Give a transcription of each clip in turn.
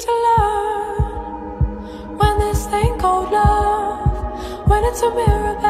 to learn when this thing called love, when it's a mirror.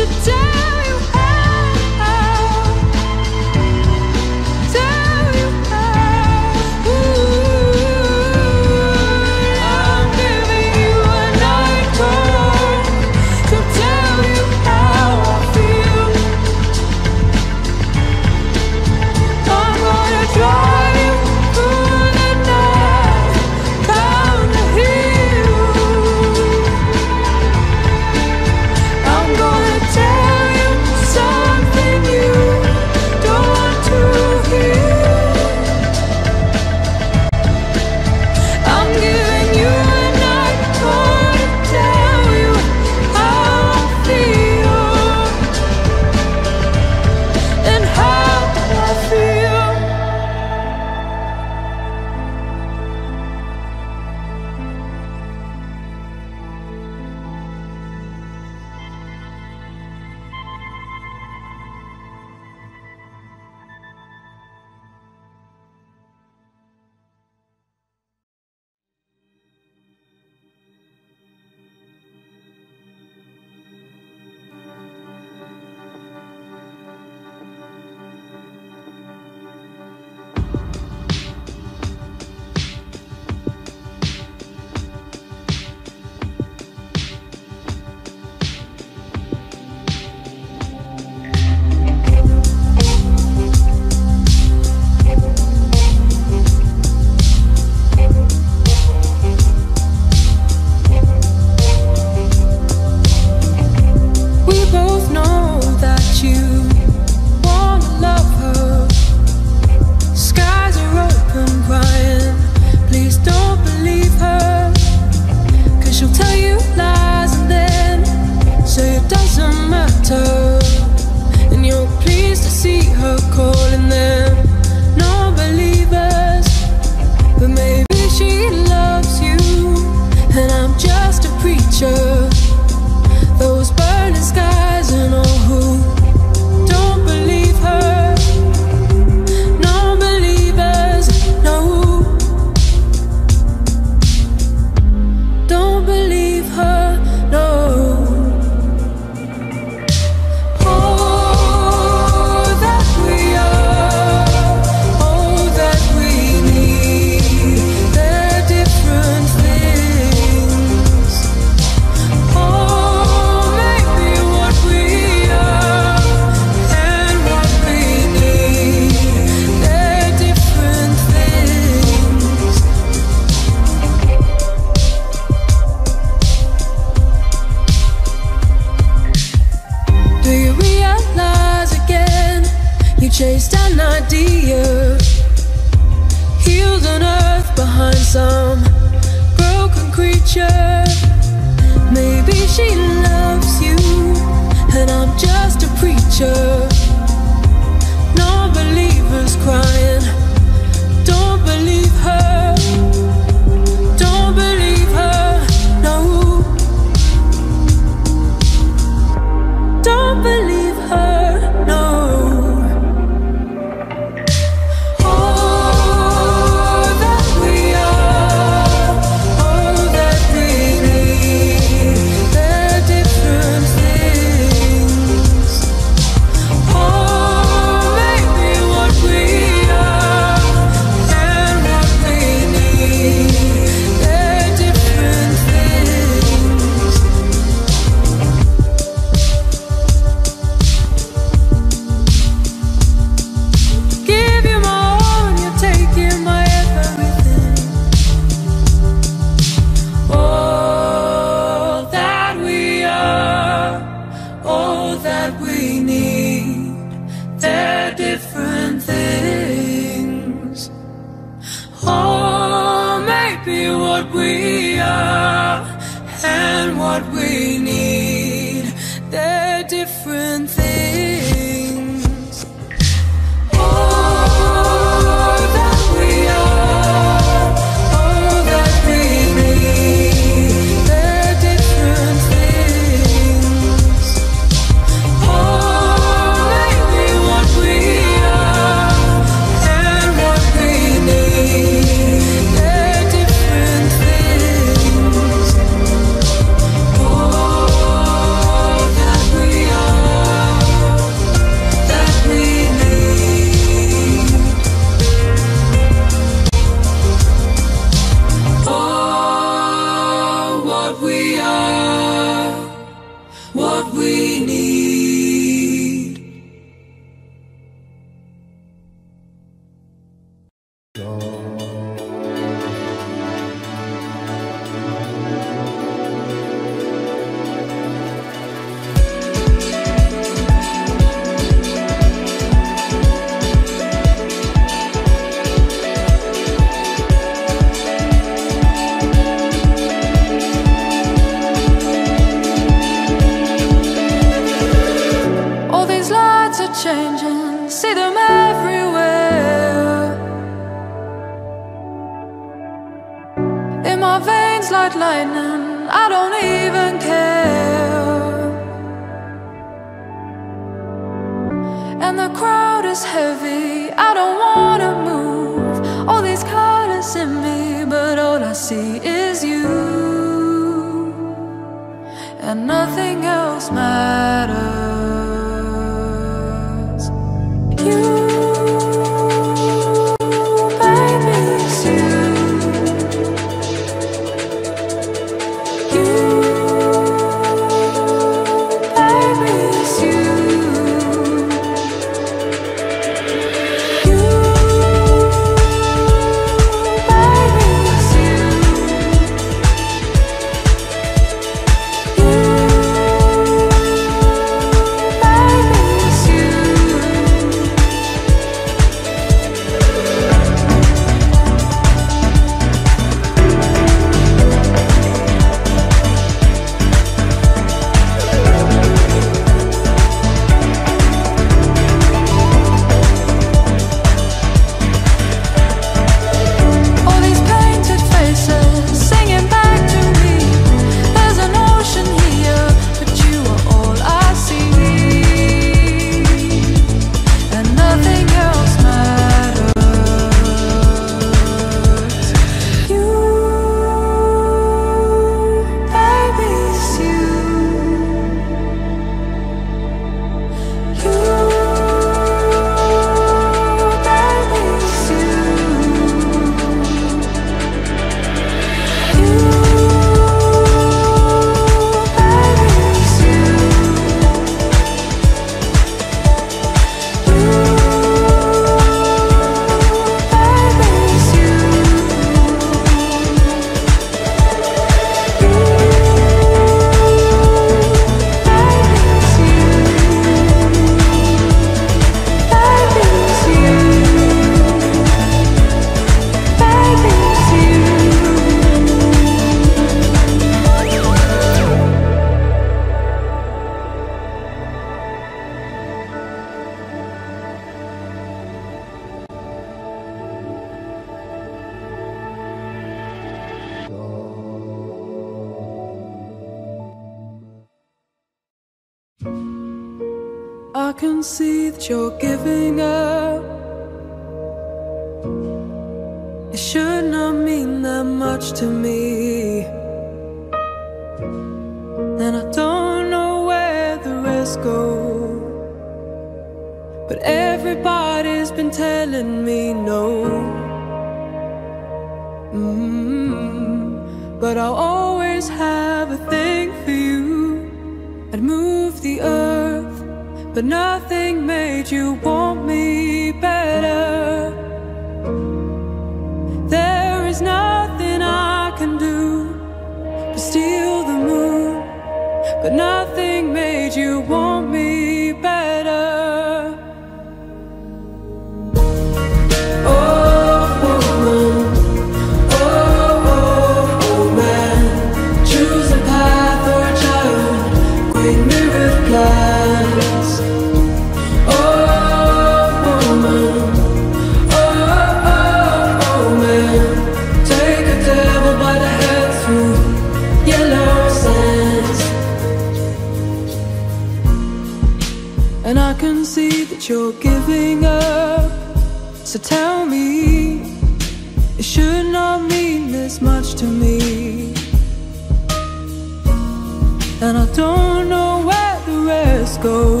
rest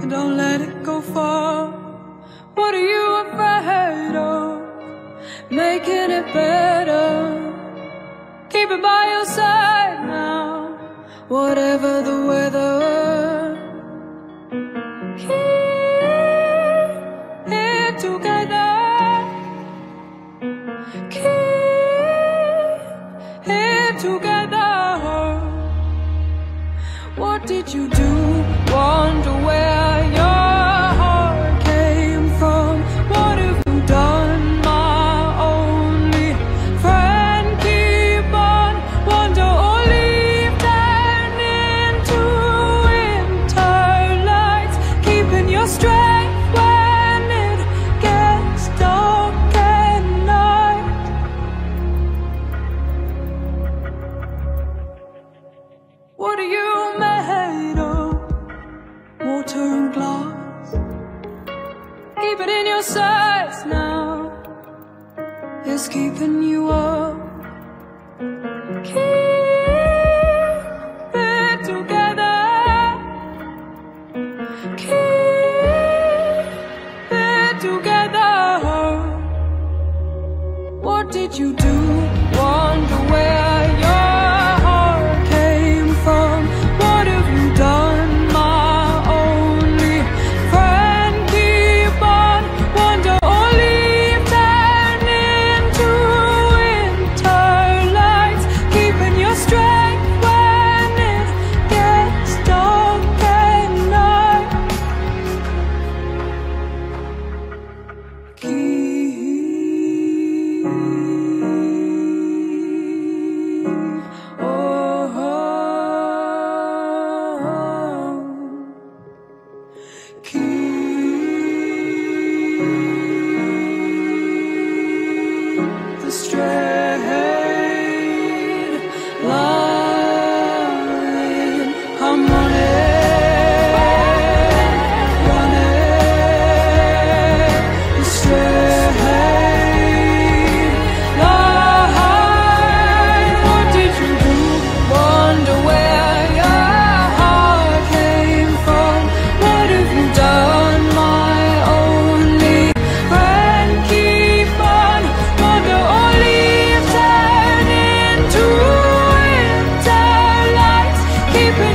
and don't let it go far. What are you afraid of? Making it better. Keep it by your side now, whatever the weather.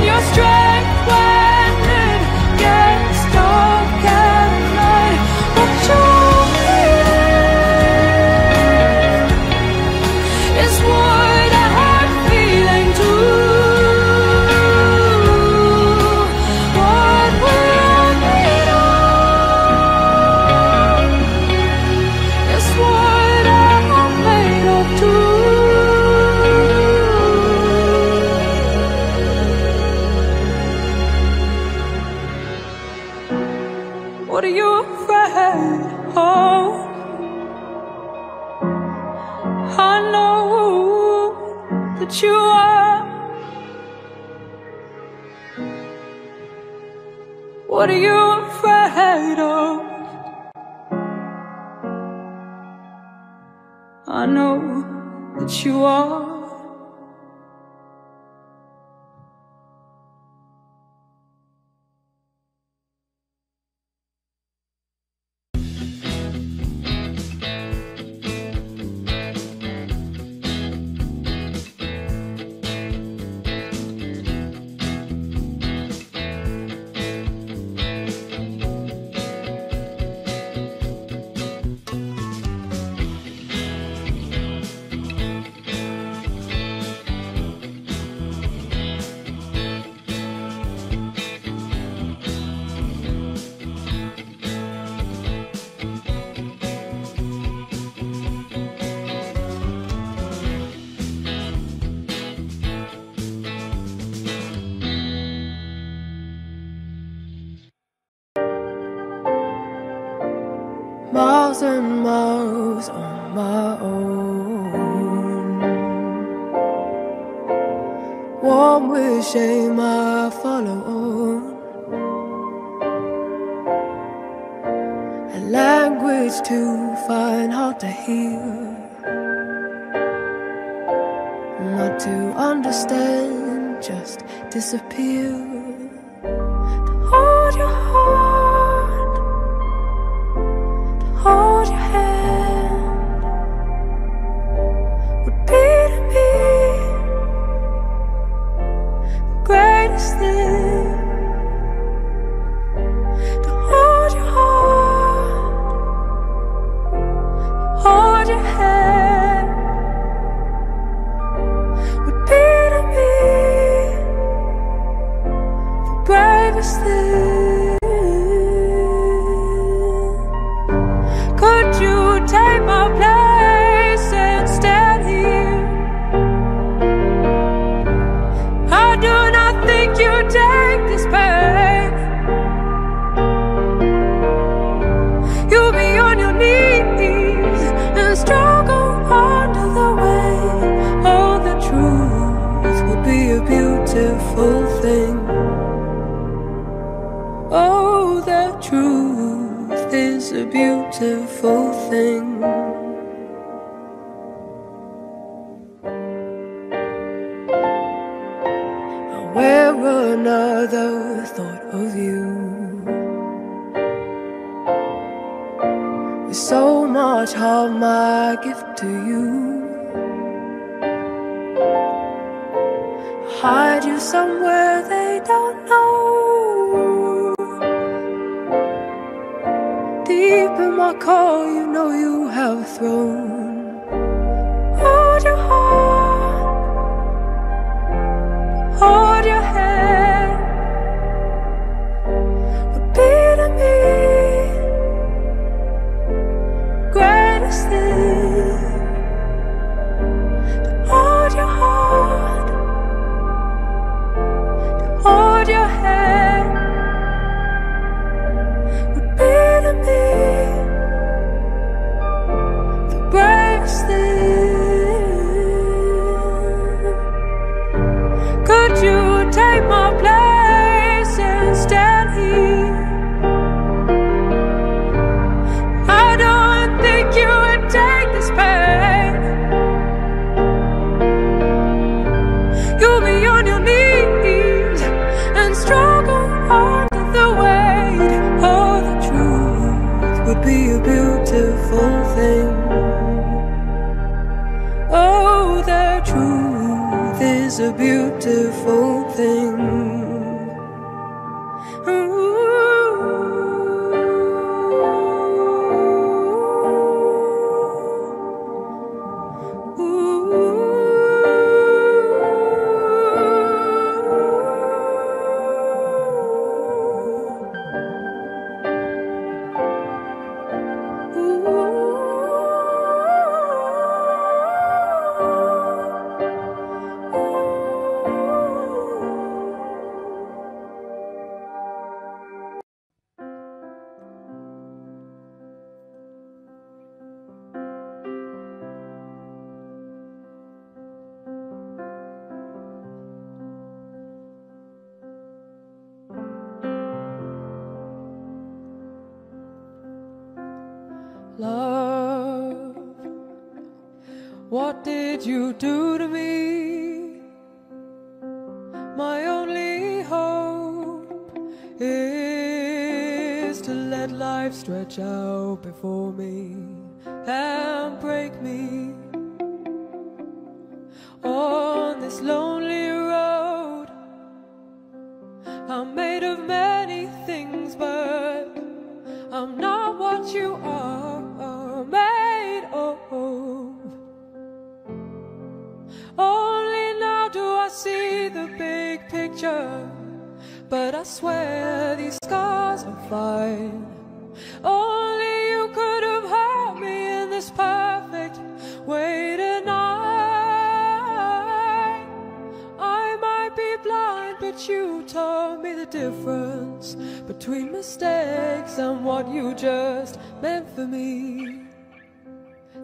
your strength. Bravest thing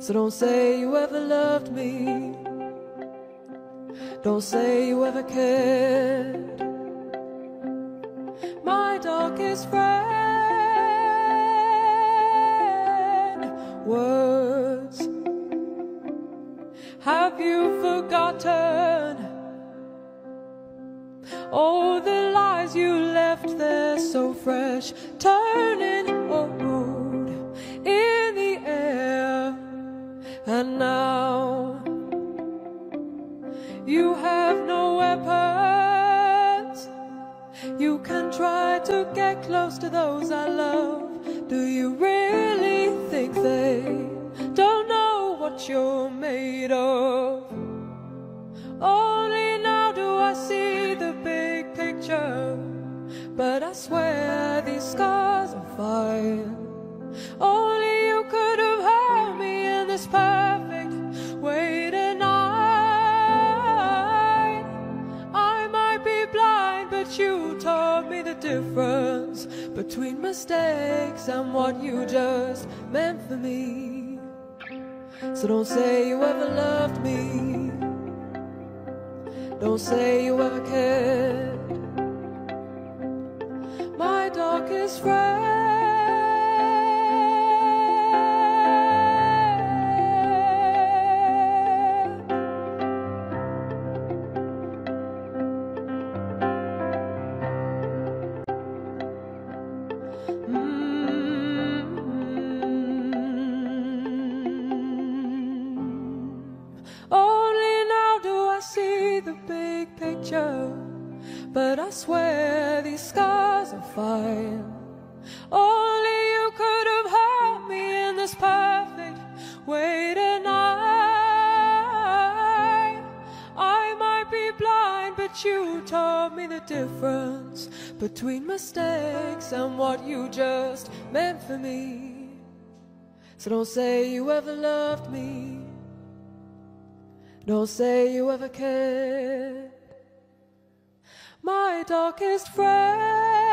So don't say you ever loved me. Don't say you ever cared. meant for me. So don't say you ever loved me. Don't say you ever cared. My darkest friend. between mistakes and what you just meant for me. So don't say you ever loved me. Don't say you ever cared. My darkest friend.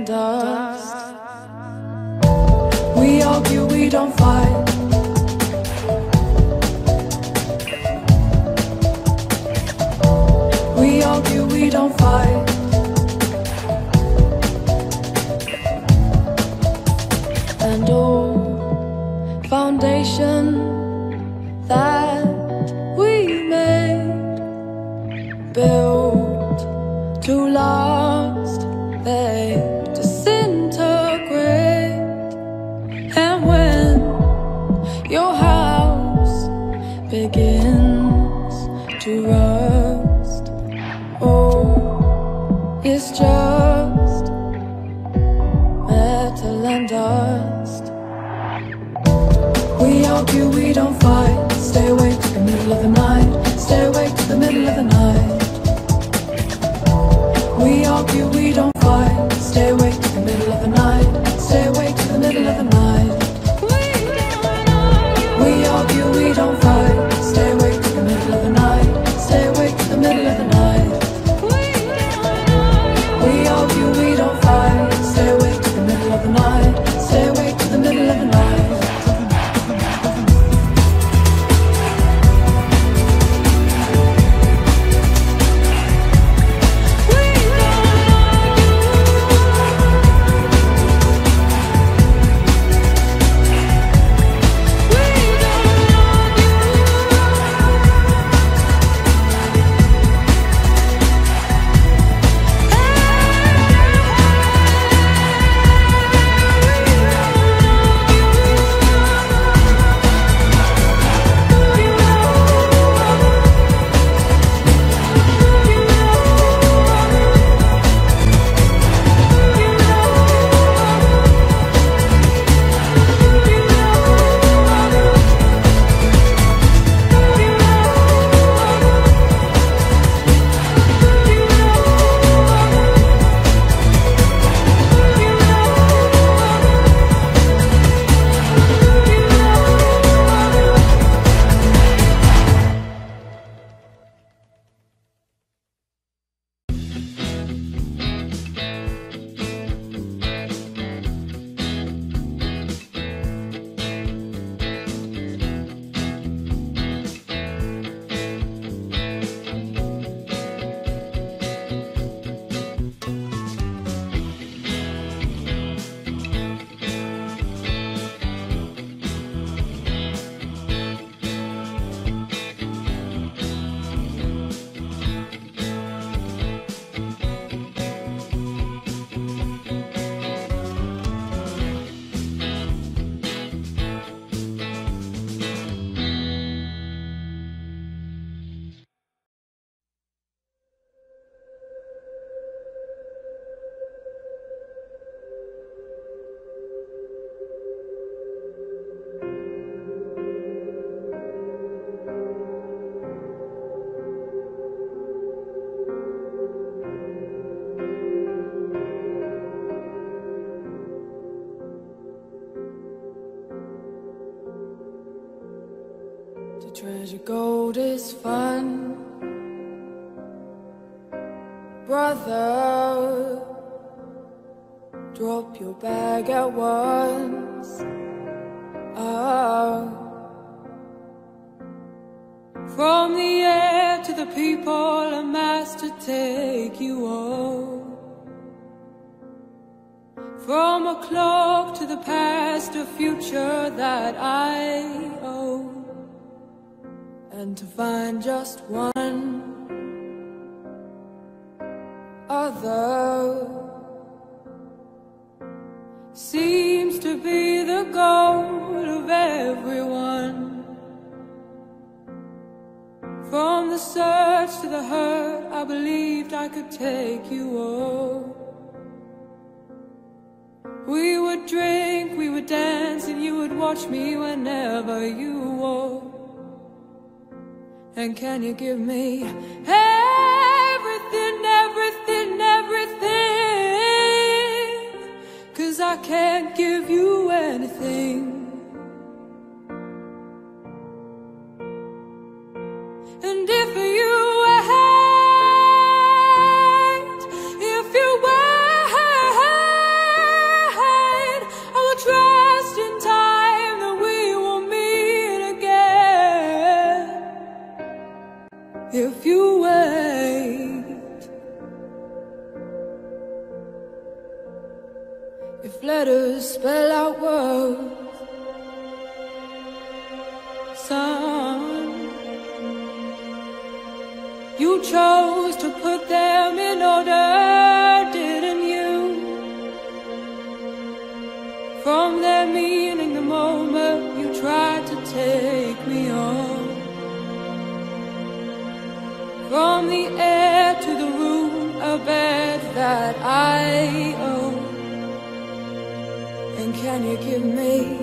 and dust. We argue, we don't fight. We argue, we don't fight. Gold is fun, brother. Drop your bag at once. Oh. From the air to the people, a master take you all. From a clock to the past, a future that I. And to find just one other seems to be the goal of everyone. From the search to the hurt, I believed I could take you all. We would drink, we would dance, and you would watch me whenever you. And can you give me everything, everything, everything? Cause I can't give you anything. Son, you chose to put them in order, didn't you? From their meaning, the moment you tried to take me on. From the air to the room, a bed that I own. And can you give me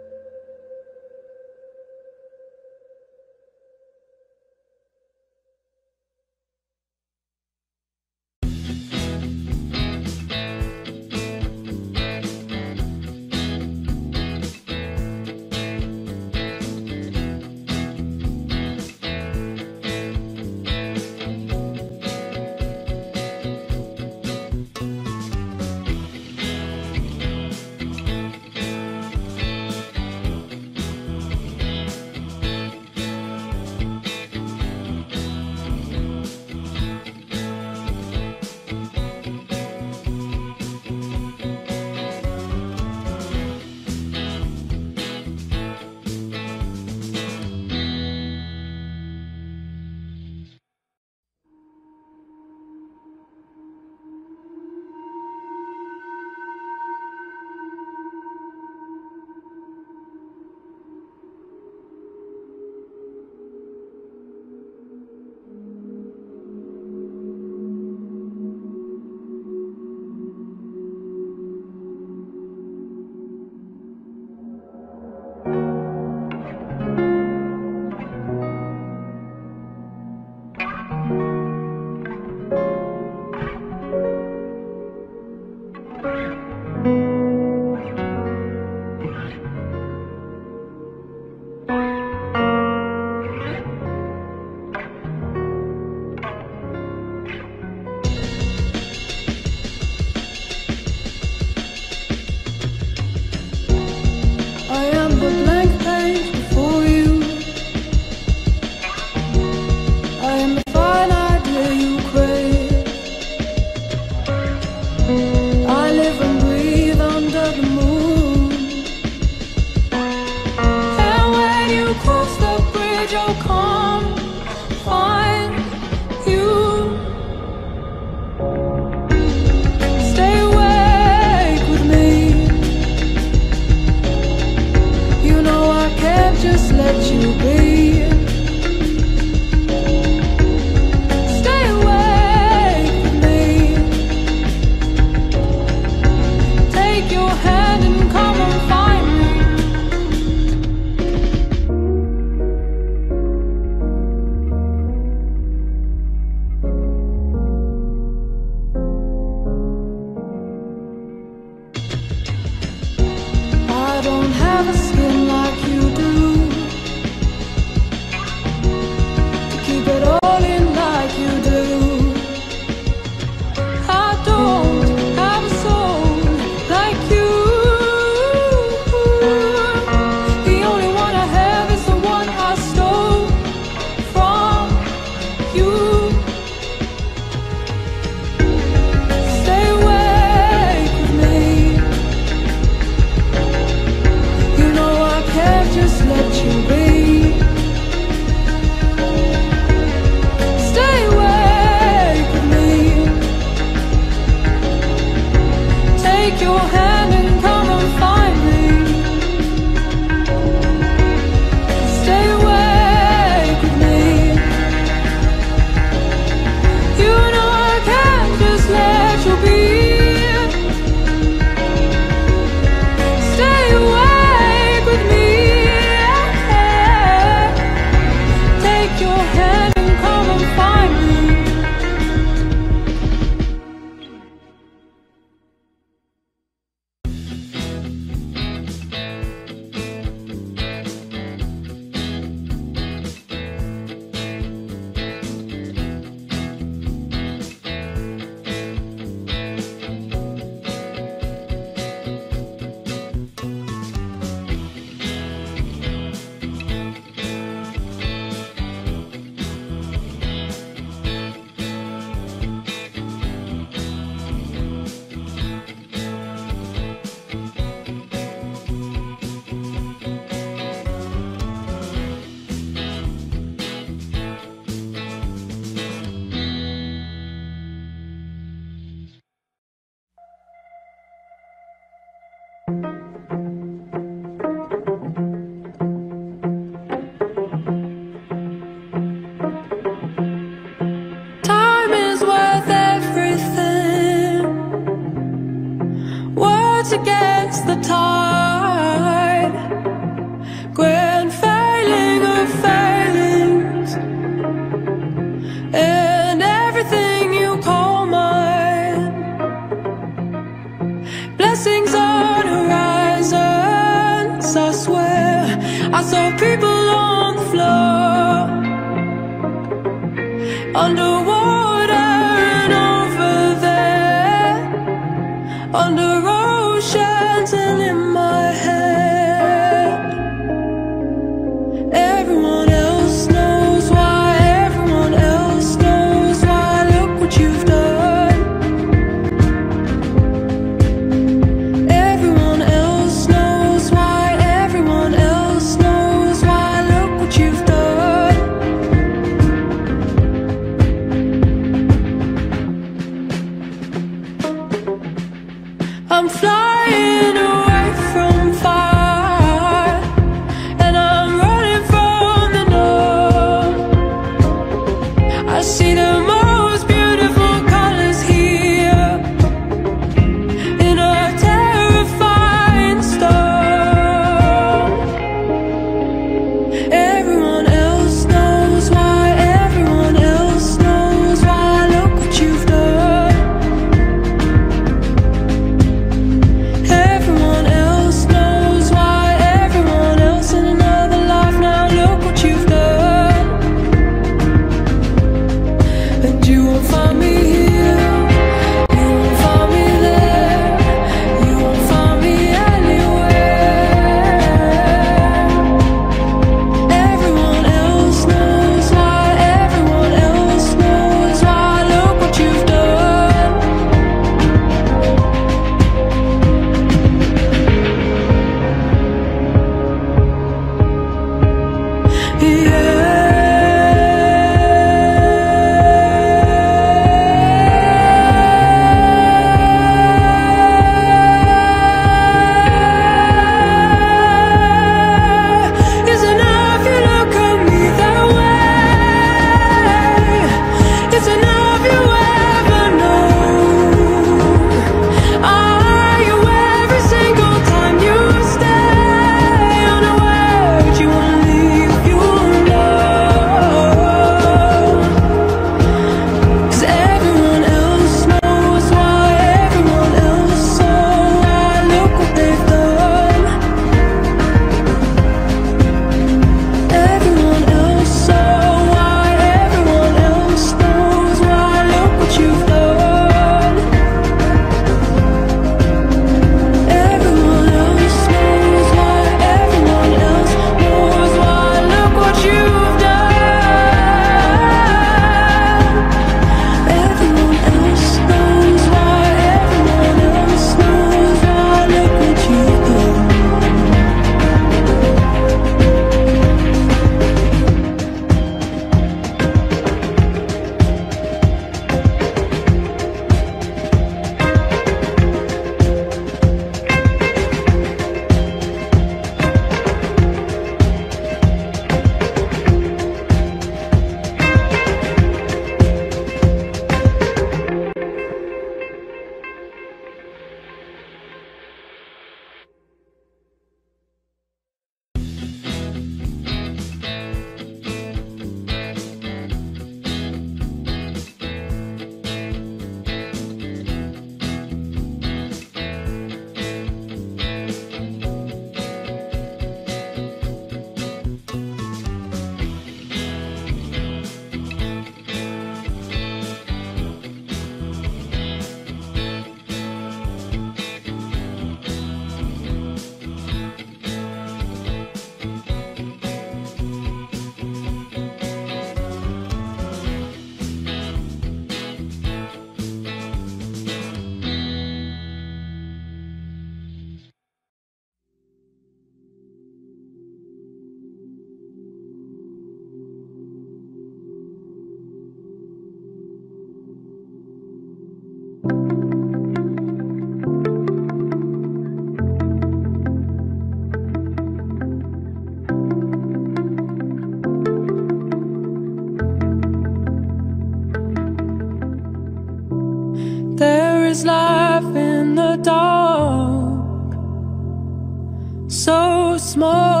small,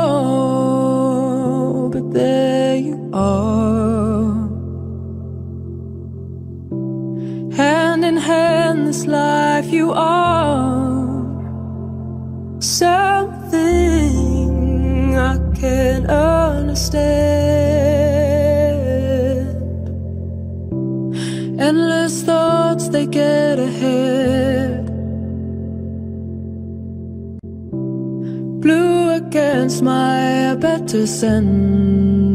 my better sense.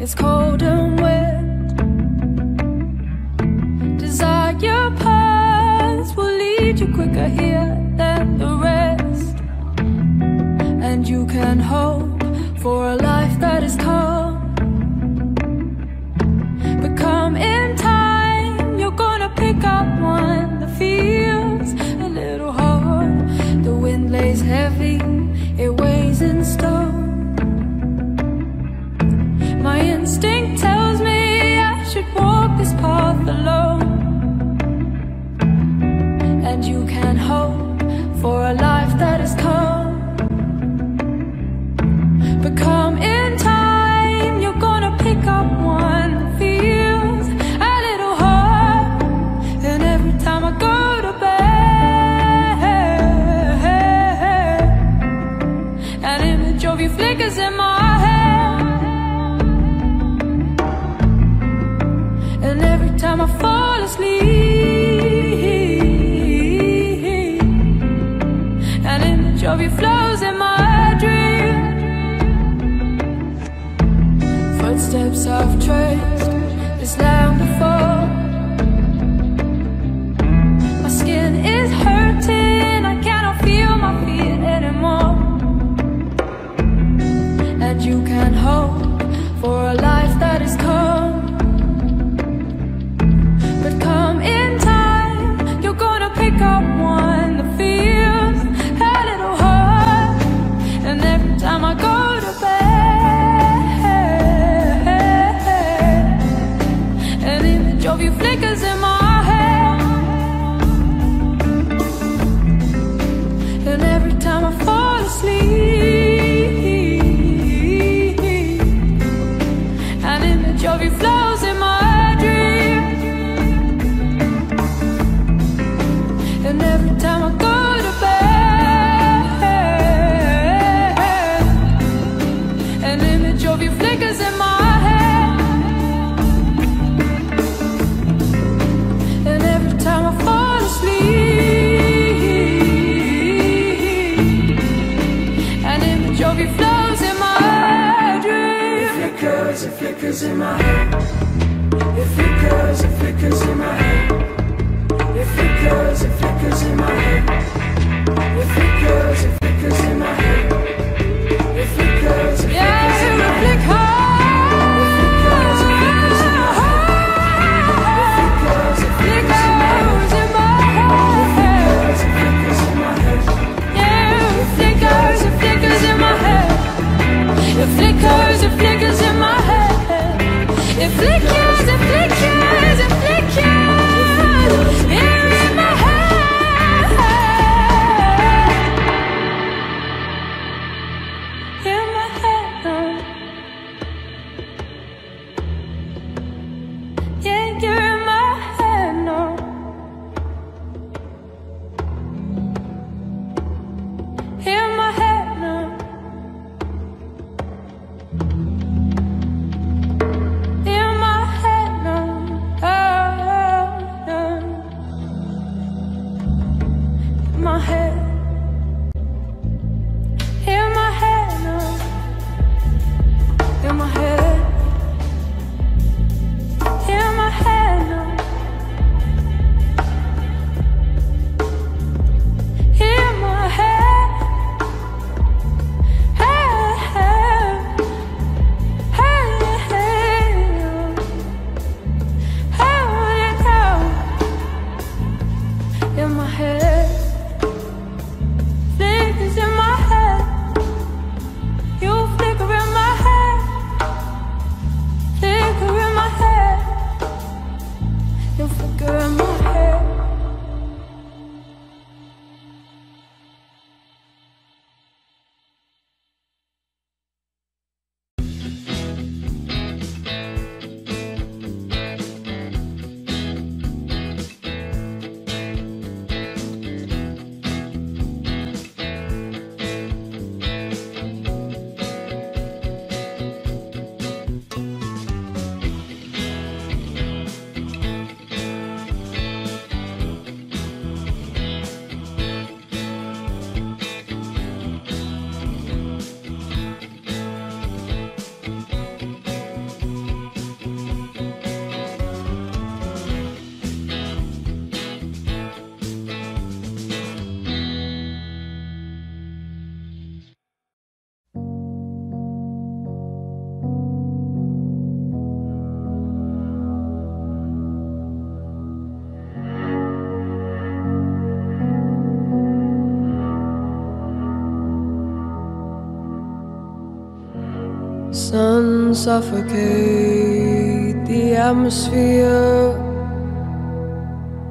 It's cold suffocate the atmosphere.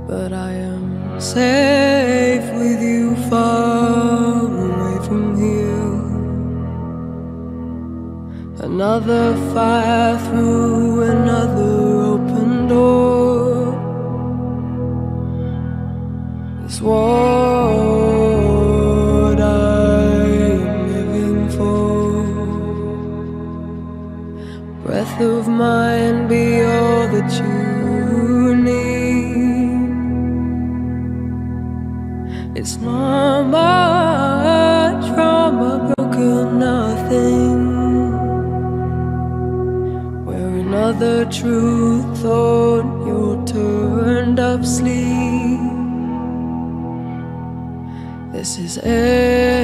But I am safe with you far away from here. Another fire through. truth on your turned up sleeve. This is it.